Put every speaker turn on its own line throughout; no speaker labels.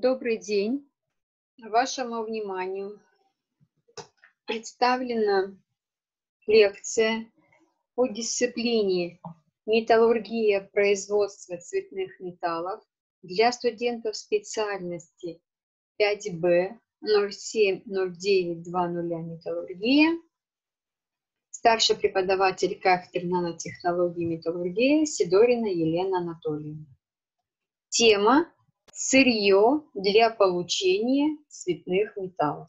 Добрый день. Вашему вниманию представлена лекция по дисциплине металлургия производства цветных металлов для студентов специальности 5Б 070920 металлургия, старший преподаватель кафедры нанотехнологии и металлургии Сидорина Елена Анатольевна. Тема сырье для получения цветных металлов.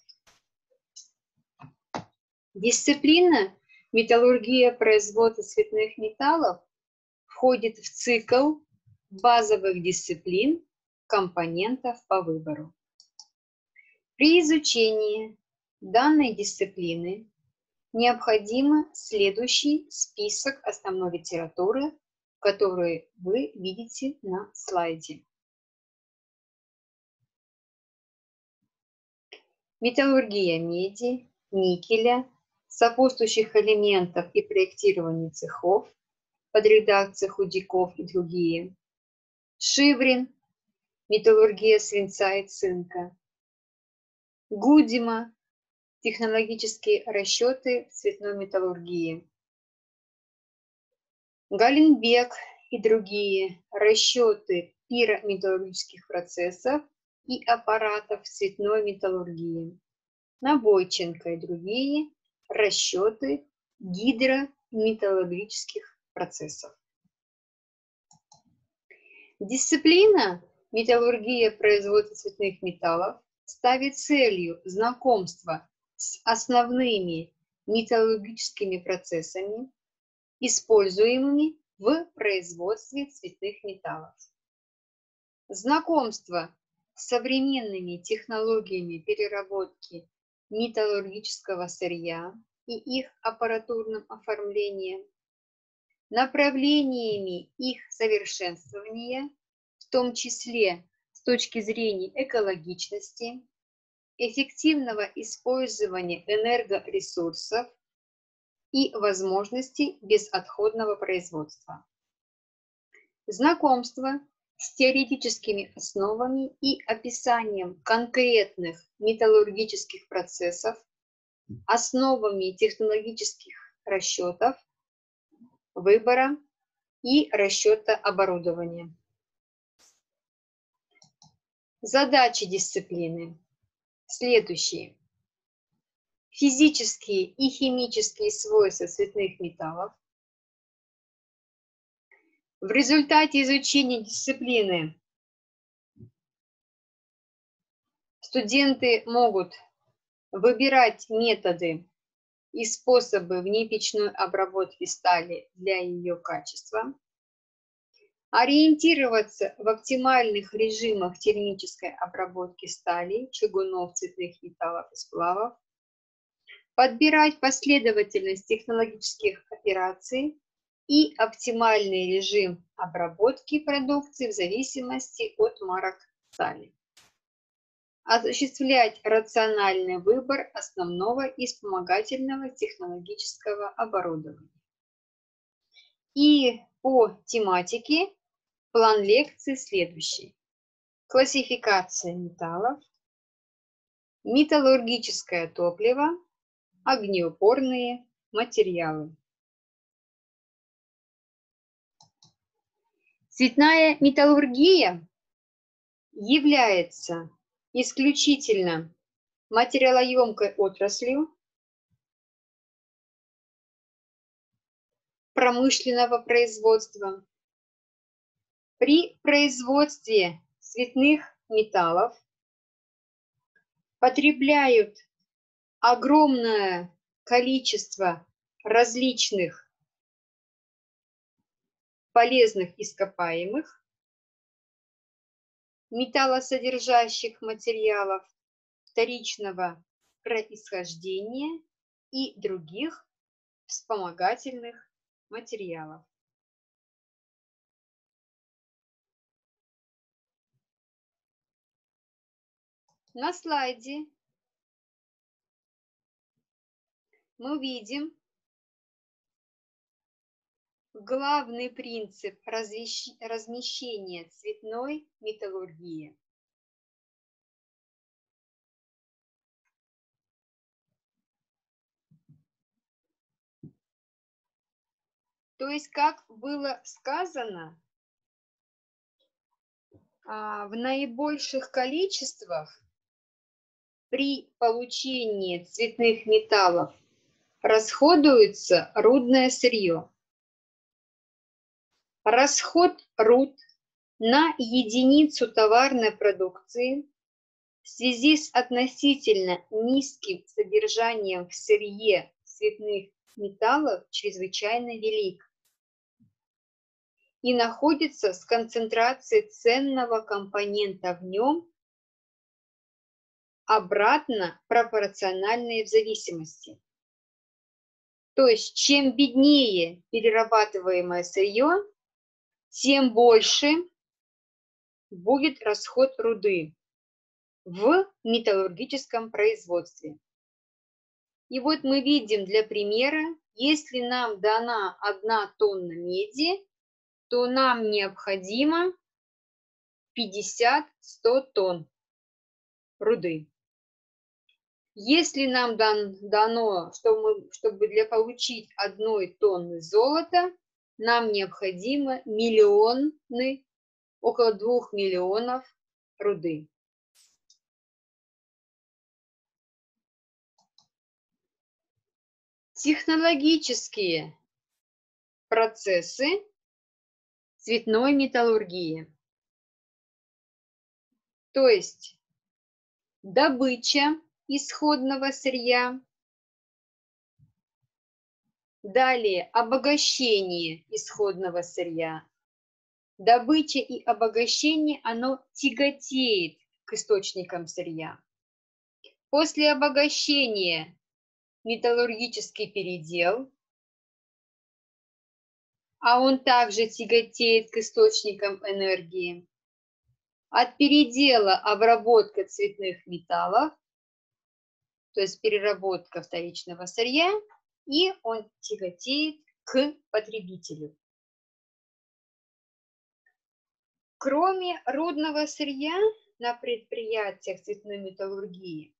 Дисциплина металлургия производства цветных металлов входит в цикл базовых дисциплин компонентов по выбору. При изучении данной дисциплины необходимо следующий список основной литературы, который вы видите на слайде. Металлургия меди, никеля, сопутствующих элементов и проектирование цехов под редакцией Худяков и другие, Шиврин, металлургия свинца и цинка, Гудима, технологические расчеты в цветной металлургии, Галенбек и другие расчеты пирометаллургических процессов и аппаратов цветной металлургии. Набойченко и другие расчеты гидрометаллургических процессов. Дисциплина металлургия производства цветных металлов ставит целью знакомство с основными металлургическими процессами, используемыми в производстве цветных металлов. Знакомство современными технологиями переработки металлургического сырья и их аппаратурным оформлением, направлениями их совершенствования, в том числе с точки зрения экологичности, эффективного использования энергоресурсов и возможностей безотходного производства. Знакомство с теоретическими основами и описанием конкретных металлургических процессов, основами технологических расчетов, выбора и расчета оборудования. Задачи дисциплины следующие. Физические и химические свойства цветных металлов, в результате изучения дисциплины студенты могут выбирать методы и способы внепечной обработки стали для ее качества, ориентироваться в оптимальных режимах термической обработки стали, чугунов, цветных металлов и сплавов, подбирать последовательность технологических операций и оптимальный режим обработки продукции в зависимости от марок стали. Осуществлять рациональный выбор основного и вспомогательного технологического оборудования. И по тематике план лекции следующий. Классификация металлов, металлургическое топливо, огнеупорные материалы. Цветная металлургия является исключительно материалоемкой отраслью промышленного производства. При производстве цветных металлов потребляют огромное количество различных полезных ископаемых, металлосодержащих материалов вторичного происхождения и других вспомогательных материалов. На слайде мы видим главный принцип размещения цветной металлургии. То есть, как было сказано, а, в наибольших количествах при получении цветных металлов расходуется рудное сырье. Расход руд на единицу товарной продукции в связи с относительно низким содержанием в сырье цветных металлов чрезвычайно велик и находится с концентрацией ценного компонента в нем обратно пропорциональной в зависимости. То есть чем беднее перерабатываемое сырье, тем больше будет расход руды в металлургическом производстве. И вот мы видим для примера, если нам дана одна тонна меди, то нам необходимо 50-100 тонн руды. Если нам дан, дано, чтобы, чтобы для получить одной тонны золота, нам необходимо миллионы, около двух миллионов руды. Технологические процессы цветной металлургии. То есть добыча исходного сырья, далее обогащение исходного сырья. Добыча и обогащение, оно тяготеет к источникам сырья. После обогащения металлургический передел, а он также тяготеет к источникам энергии. От передела обработка цветных металлов, то есть переработка вторичного сырья, и он тяготеет к потребителю. Кроме рудного сырья на предприятиях цветной металлургии,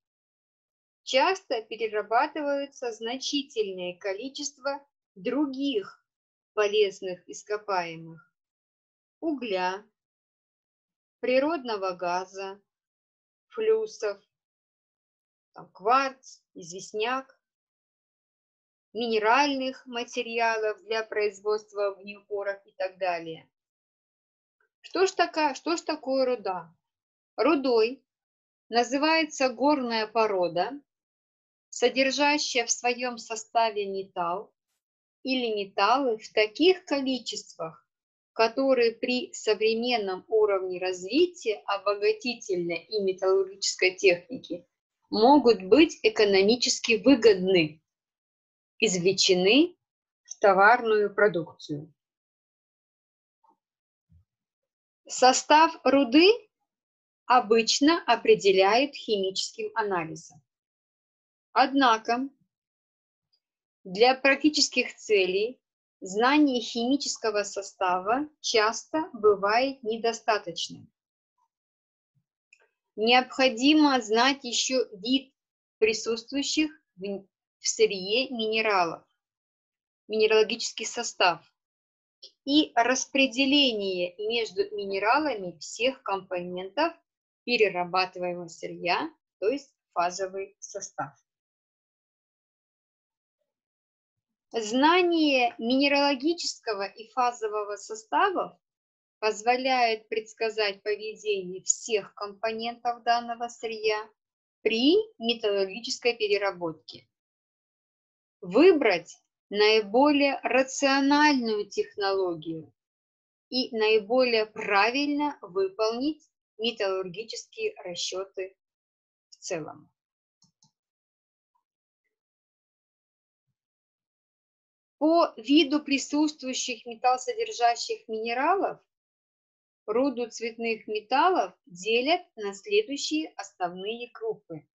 часто перерабатываются значительное количество других полезных ископаемых, угля, природного газа, флюсов, там, кварц, известняк, минеральных материалов для производства огнепоров и так далее. Что ж, такая, что ж такое руда? Рудой называется горная порода, содержащая в своем составе металл, или металлы в таких количествах, которые при современном уровне развития обогатительной и металлургической техники могут быть экономически выгодны, извлечены в товарную продукцию. Состав руды обычно определяют химическим анализом. Однако для практических целей знание химического состава часто бывает недостаточным. Необходимо знать еще вид присутствующих в сырье минералов, минералогический состав и распределение между минералами всех компонентов перерабатываемого сырья, то есть фазовый состав. Знание минералогического и фазового составов позволяет предсказать поведение всех компонентов данного сырья при металлургической переработке. Выбрать наиболее рациональную технологию и наиболее правильно выполнить металлургические расчеты в целом. По виду присутствующих металлсодержащих минералов руду цветных металлов делят на следующие основные группы.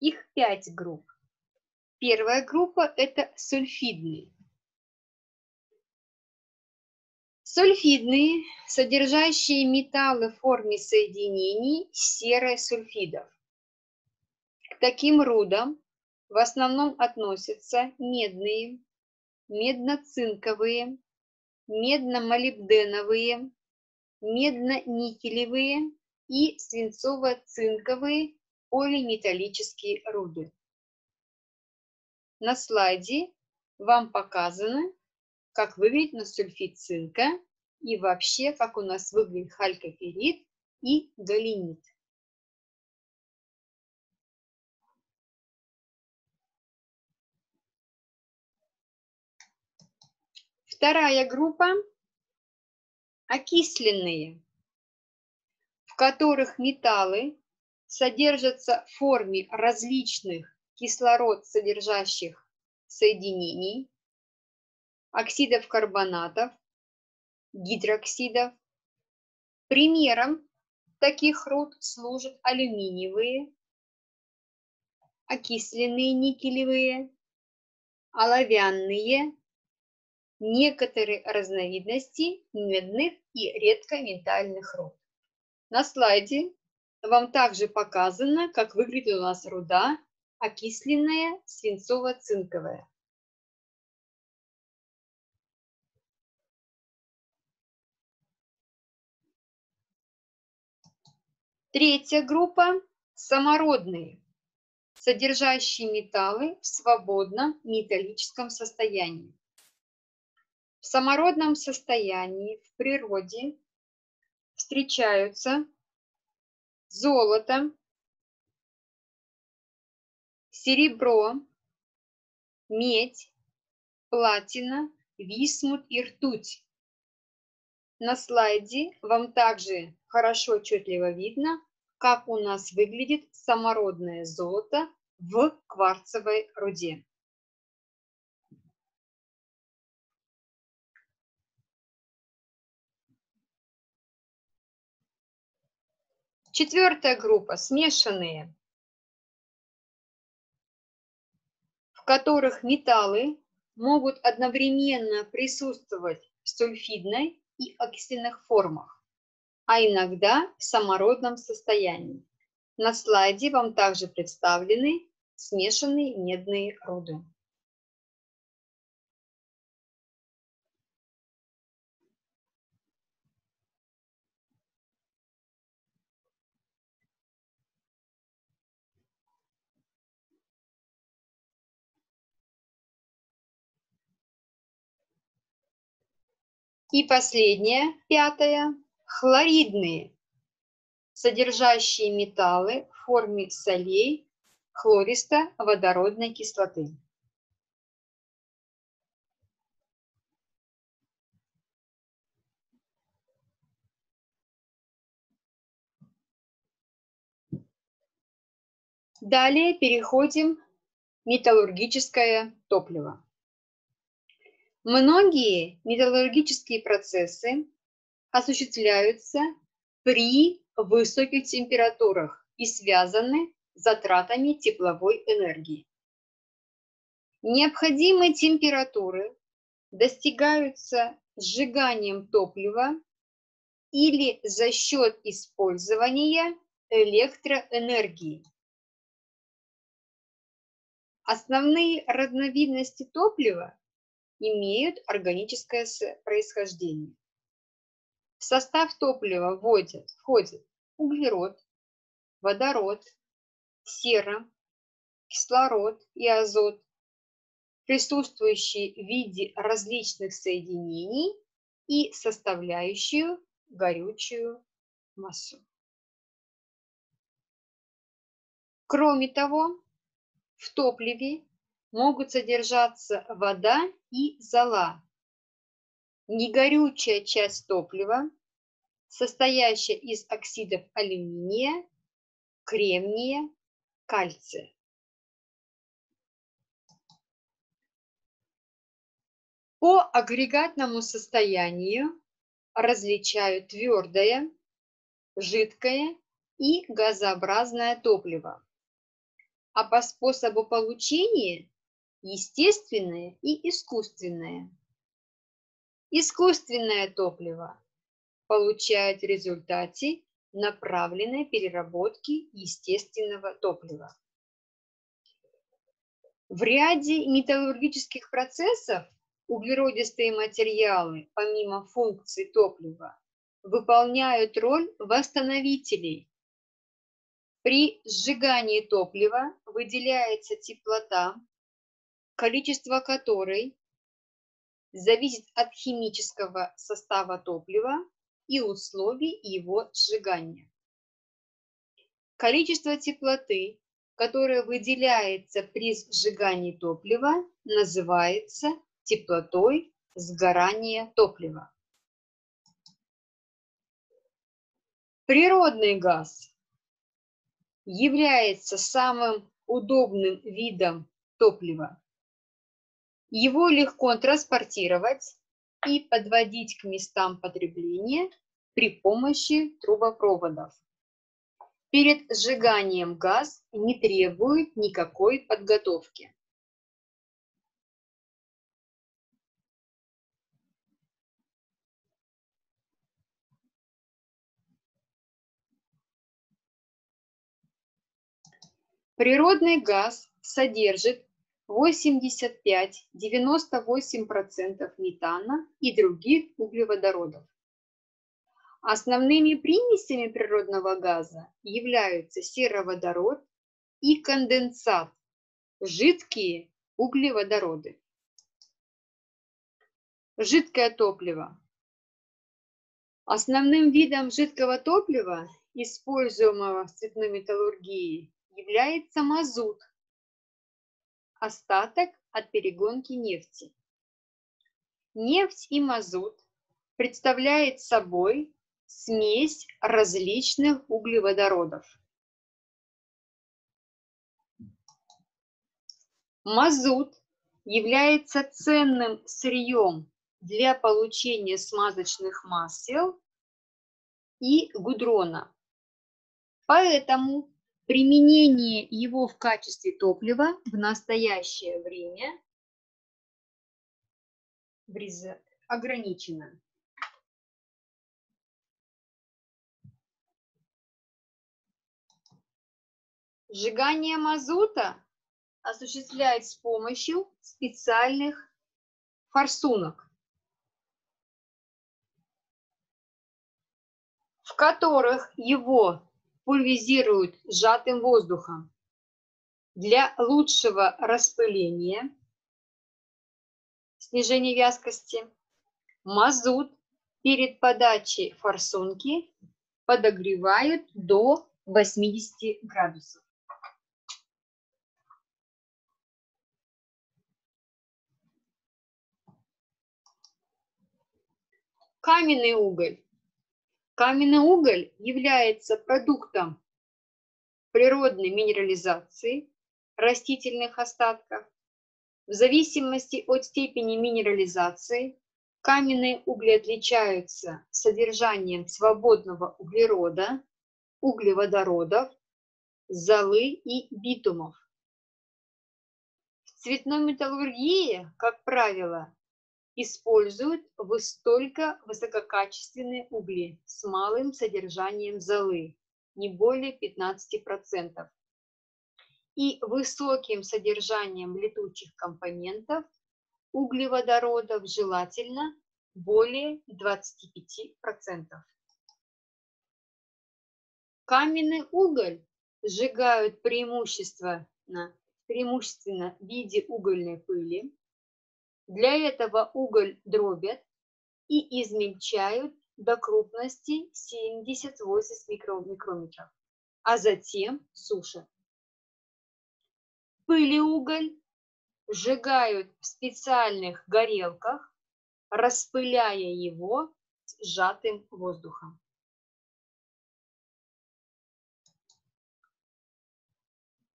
Их пять групп. Первая группа – это сульфидные. Сульфидные, содержащие металлы в форме соединений серой сульфидов. К таким рудам в основном относятся медные, медно-цинковые, медно-молибденовые, медно-никелевые и свинцово-цинковые полиметаллические руды. На слайде вам показано, как выглядит на сульфид цинка и вообще, как у нас выглядит халькоферрит и галенит. Вторая группа – окисленные, в которых металлы содержатся в форме различных кислород содержащих соединений, оксидов карбонатов, гидроксидов. Примером таких руд служат алюминиевые, окисленные никелевые, оловянные, некоторые разновидности медных и редкоментальных руд. На слайде вам также показано, как выглядит у нас руда окисленная свинцово-цинковая. Третья группа – самородные, содержащие металлы в свободном металлическом состоянии. В самородном состоянии в природе встречаются золото, серебро, медь, платина, висмут и ртуть. На слайде вам также хорошо отчетливо видно, как у нас выглядит самородное золото в кварцевой руде. Четвертая группа – смешанные, в которых металлы могут одновременно присутствовать в сульфидной и окисленных формах, а иногда в самородном состоянии. На слайде вам также представлены смешанные медные руды. И последнее, пятое, хлоридные, содержащие металлы в форме солей хлористо-водородной кислоты. Далее переходим металлургическое топливо. Многие металлургические процессы осуществляются при высоких температурах и связаны с затратами тепловой энергии. Необходимые температуры достигаются сжиганием топлива или за счет использования электроэнергии. Основные разновидности топлива имеют органическое происхождение. В состав топлива вводят, входят углерод, водород, сера, кислород и азот, присутствующие в виде различных соединений и составляющую горючую массу. Кроме того, в топливе могут содержаться вода и зола. Негорючая часть топлива, состоящая из оксидов алюминия, кремния, кальция. По агрегатному состоянию различают твердое, жидкое и газообразное топливо. А по способу получения естественное и искусственное. Искусственное топливо получают в результате направленной переработки естественного топлива. В ряде металлургических процессов углеродистые материалы, помимо функций топлива, выполняют роль восстановителей. При сжигании топлива выделяется теплота, количество которой зависит от химического состава топлива и условий его сжигания. Количество теплоты, которое выделяется при сжигании топлива, называется теплотой сгорания топлива. Природный газ является самым удобным видом топлива. Его легко транспортировать и подводить к местам потребления при помощи трубопроводов. Перед сжиганием газ не требует никакой подготовки. Природный газ содержит 85-98% метана и других углеводородов. Основными примесями природного газа являются сероводород и конденсат, жидкие углеводороды. Жидкое топливо. Основным видом жидкого топлива, используемого в цветной металлургии, является мазут – остаток от перегонки нефти. Нефть и мазут представляет собой смесь различных углеводородов. Мазут является ценным сырьем для получения смазочных масел и гудрона. Поэтому Применение его в качестве топлива в настоящее время ограничено. Сжигание мазута осуществляют с помощью специальных форсунок, в которых его пульверизируют сжатым воздухом. Для лучшего распыления, снижения вязкости, мазут перед подачей форсунки подогревают до 80 градусов. Каменный уголь Каменный уголь является продуктом природной минерализации растительных остатков. В зависимости от степени минерализации каменные угли отличаются содержанием свободного углерода, углеводородов, золы и битумов. В цветной металлургии, как правило, используют столько высококачественные угли с малым содержанием золы, не более 15%, и высоким содержанием летучих компонентов, углеводородов желательно более 25%. Каменный уголь сжигают преимущественно, преимущественно в виде угольной пыли, для этого уголь дробят и измельчают до крупности 70-80 микрометров, а затем сушат. Пыли уголь сжигают в специальных горелках, распыляя его сжатым воздухом.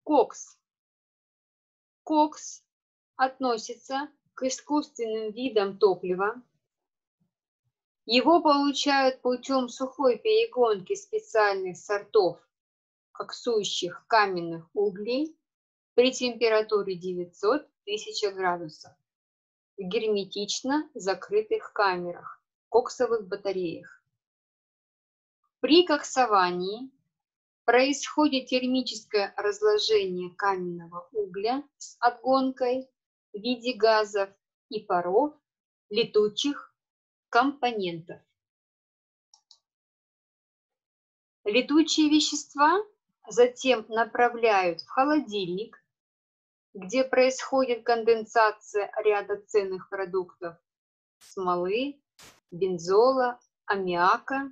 Кокс. Кокс относится к искусственным видам топлива. Его получают путем сухой перегонки специальных сортов коксующих каменных углей при температуре 900-1000 градусов в герметично закрытых камерах, коксовых батареях. При коксовании происходит термическое разложение каменного угля с отгонкой в виде газов и паров летучих компонентов. Летучие вещества затем направляют в холодильник, где происходит конденсация ряда ценных продуктов смолы, бензола, аммиака,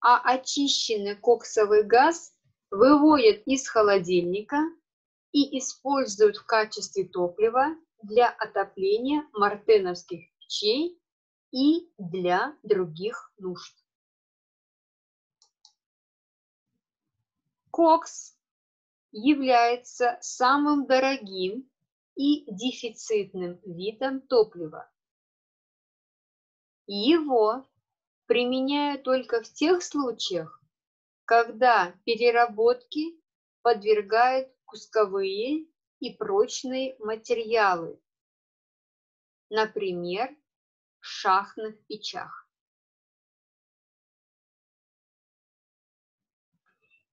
а очищенный коксовый газ выводят из холодильника и используют в качестве топлива для отопления мартеновских печей и для других нужд. Кокс является самым дорогим и дефицитным видом топлива. Его применяют только в тех случаях, когда переработки подвергают кусковые и прочные материалы, например, в шахтных печах.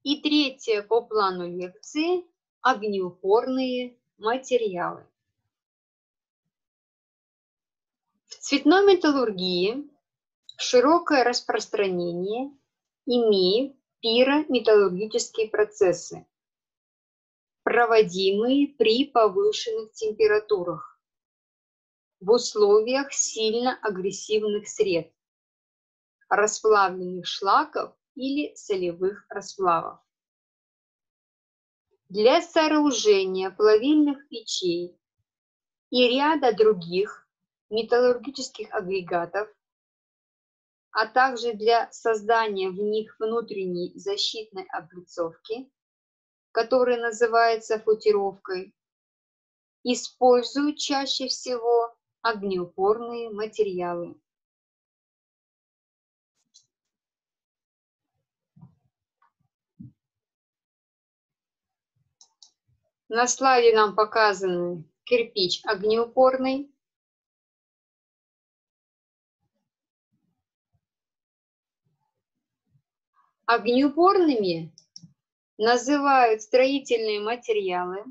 И третье по плану лекции – огнеупорные материалы. В цветной металлургии широкое распространение имеют пирометаллургические процессы, проводимые при повышенных температурах в условиях сильно агрессивных сред, расплавленных шлаков или солевых расплавов. Для сооружения плавильных печей и ряда других металлургических агрегатов, а также для создания в них внутренней защитной облицовки, которая называется футировкой, используют чаще всего огнеупорные материалы. На слайде нам показан кирпич огнеупорный. Огнеупорными называют строительные материалы,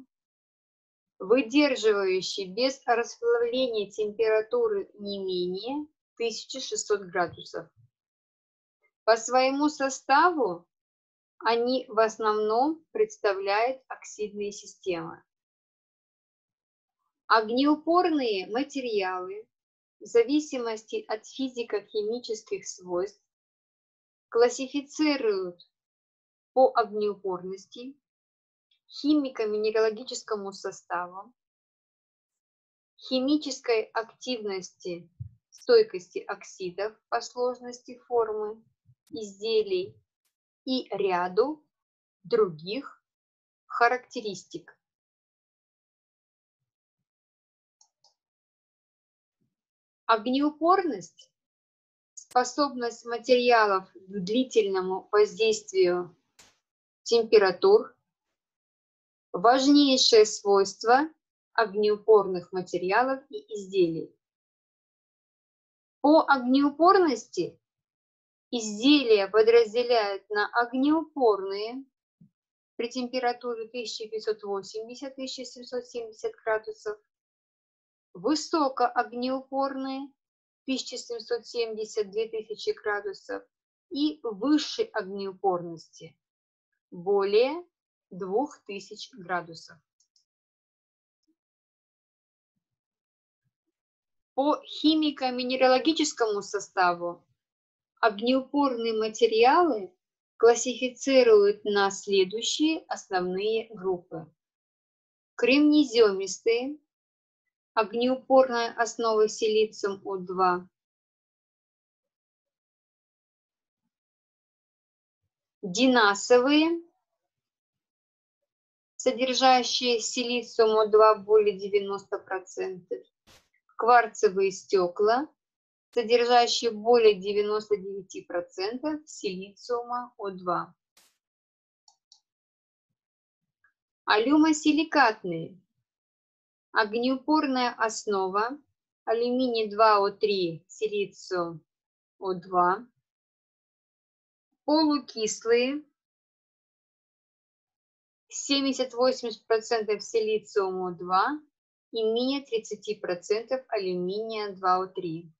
выдерживающие без расплавления температуры не менее 1600 градусов. По своему составу они в основном представляют оксидные системы. Огнеупорные материалы в зависимости от физико-химических свойств классифицируют по огнеупорности, химико-минералогическому составу, химической активности, стойкости оксидов по сложности формы изделий и ряду других характеристик. Огнеупорность – способность материалов к длительному воздействию температур, важнейшее свойство огнеупорных материалов и изделий. По огнеупорности Изделия подразделяют на огнеупорные при температуре 1580-1770 градусов, высокоогнеупорные 1770-2000 градусов и высшей огнеупорности более 2000 градусов. По химико-минералогическому составу Огнеупорные материалы классифицируют на следующие основные группы. Кремнеземистые, огнеупорная основа силициум О2, динасовые, содержащие силициум О2 более 90%, кварцевые стекла, содержащие более 99% силициума О2. Алюмосиликатные. Огнеупорная основа алюминий 2О3, силициум О2. Полукислые 70-80% силициум О2 и менее 30% алюминия 2О3.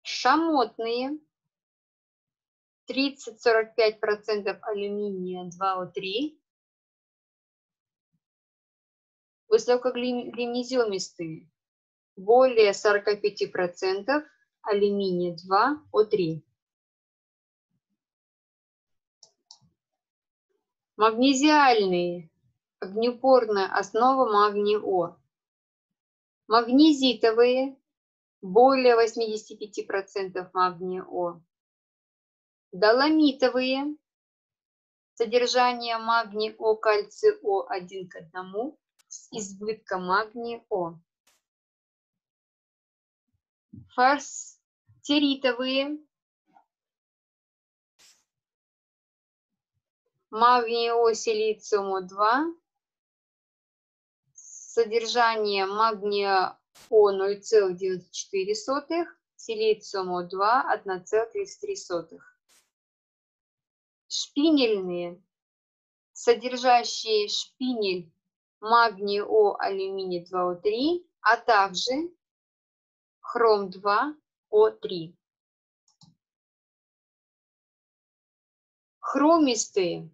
Шамотные 30-45% алюминия 2О3. Высокоглинеземистые более 45% алюминия 2О3. Магнезиальные. Огнеупорная основа магний-О. Магнезитовые. Более 85% магния-О. Доломитовые. Содержание магний-О, кальций-О 1 к 1 с избытком магния-О. Форстеритовые магнио силициуму 2, содержание магния О 0,94, силициуму 2 1,33. Шпинельные, содержащие шпинель магний О алюминий 2О3, а также хром 2 О3. Хромистые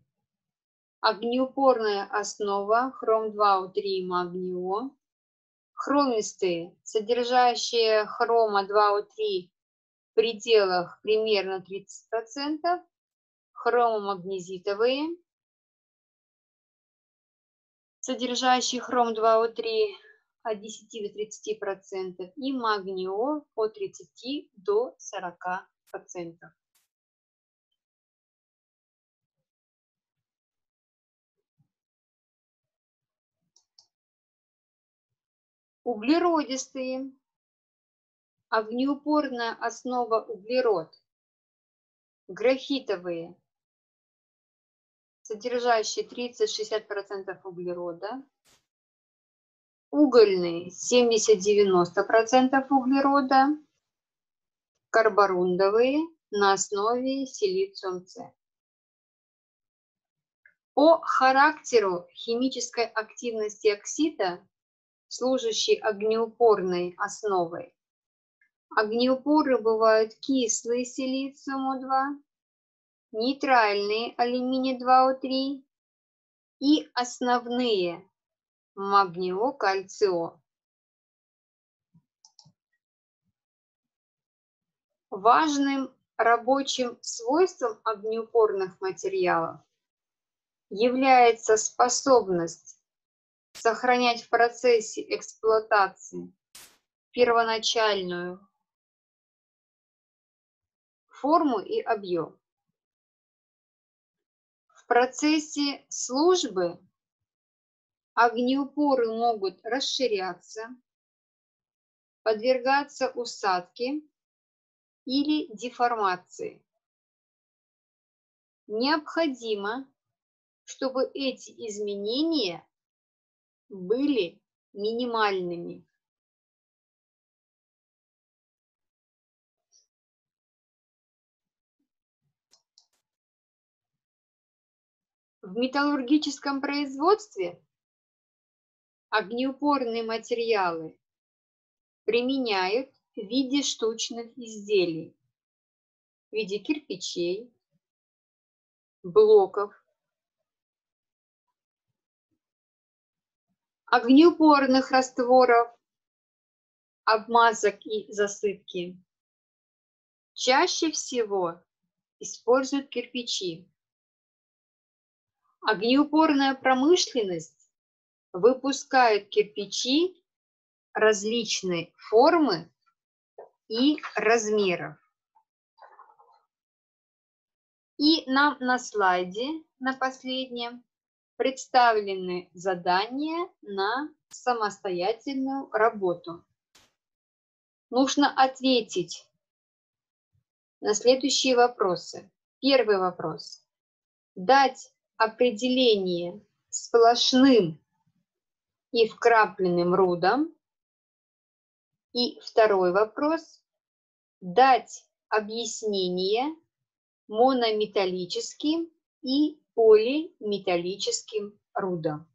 огнеупорная основа хром-2О3 магнио, хромистые, содержащие хрома 2О3 в пределах примерно 30%, хромомагнезитовые, содержащие хром 2О3 от 10 до 30% и магнио от 30 до 40%. Углеродистые. Огнеупорная основа углерод. Графитовые, содержащие 30-60% углерода. Угольные 70-90% углерода. Карборундовые на основе силициум-С. По характеру химической активности оксида служащий огнеупорной основой. Огнеупоры бывают кислые силициум-2, нейтральные алюминий-2О3 и основные магнио-кальцио. Важным рабочим свойством огнеупорных материалов является способность сохранять в процессе эксплуатации первоначальную форму и объем. В процессе службы огнеупоры могут расширяться, подвергаться усадке или деформации. Необходимо, чтобы эти изменения были минимальными. В металлургическом производстве огнеупорные материалы применяют в виде штучных изделий, в виде кирпичей, блоков, огнеупорных растворов, обмазок и засыпки. Чаще всего используют кирпичи. Огнеупорная промышленность выпускает кирпичи различной формы и размеров. И нам на слайде, на последнем, представлены задания на самостоятельную работу. Нужно ответить на следующие вопросы. Первый вопрос. Дать определение сплошным и вкрапленным рудом. И второй вопрос. Дать объяснение монометаллическим и полиметаллическим рудам.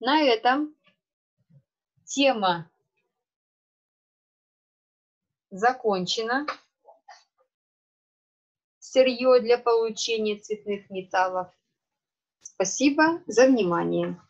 На этом тема закончена. Сырье для получения цветных металлов. Спасибо за внимание.